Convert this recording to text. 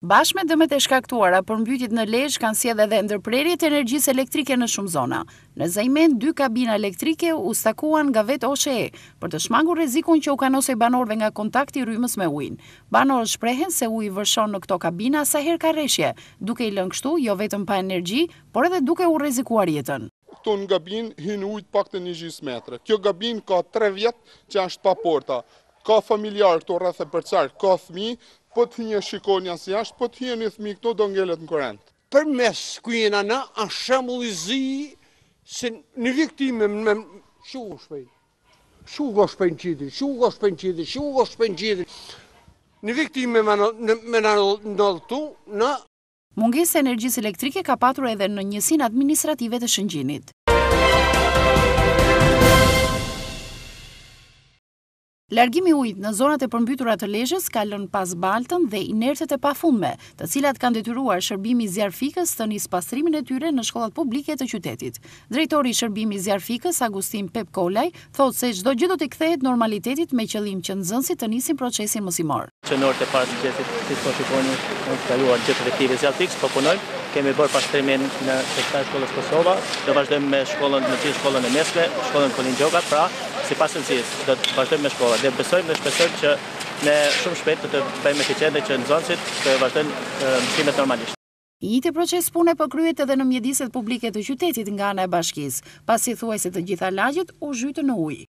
Bashkë me dëmet e shkaktuara përmbytjet në Lezhë kanë sjellë edhe ndërprerje të energjisë elektrike në shumë zona. Në Zejmen, dy kabina elektrike u stakuan nga vetë OSHE për të shmangur rrezikun që u kanosej banorëve nga kontakti i rrymës me ujin. Banorët shprehen se uji vërshon në këto kabina sa herë ka reshje, duke i lënë kështu jo vetëm pa energji, por edhe duke u rrezikuar jetën. Këtu në gabinë hyn ujë të paktën një gjysmë metri. Kjo gabinë ka tre vjet që është pa porta. Ka familjarë këtu rreth e përqark, ka fëmijë, po të hyjë e shikoni as jashtë, po të hyjë një fëmijë këtu do ngelet në kurrent. Për mes ku jena na është shembull i zi se një viktimë me shu u shpejt. Shu u shpejt qitri, shu u shpejt qitri, shu u shpejt qitri. Një viktimë me na ndodh këtu në Mungesë energjisë elektrike ka patur edhe në Njësinë Administrative të Shëngjinit. Largimi i ujit në zonat e përmbytura të Lezhës ka lënë pas baltën dhe inertet e pafundme, të cilat kanë detyruar shërbimin zjarrfikës të nisë pastrimin e tyre në shkollat publike të qytetit. Drejtori i shërbimit zjarrfikës, Agustin Pepkolaj, thotë se çdo gjë do t'i kthehet normalitetit me qëllim që nxënësit të nisin procesin mësimor. Që në orët e para të mëngjesit, siç po shikoni, janë stakuar gjithë efektivet zjarrfikës, po punojmë. Kemi bërë pastrimin në qendrën e shkollës Kosova, do vazhdojmë me shkollën, me gjithë shkollën e mesme, shkollën Kolin Gjoka, pra sipas nevojës, do të vazhdojmë me shkollat. Dhe besojmë dhe shpresojmë që ne shumë shpejt t'i bëjmë eficiente që nxënësit të vazhdojnë mësimet normalisht. I njëjti proces pune po kryhet edhe në mjediset publike të qytetit nga ana e bashkisë, pasi thuajse të gjitha lagjet u zhytën në ujë.